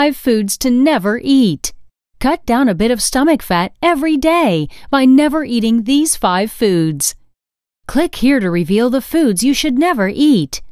five foods to never eat. Cut down a bit of stomach fat every day by never eating these five foods. Click here to reveal the foods you should never eat.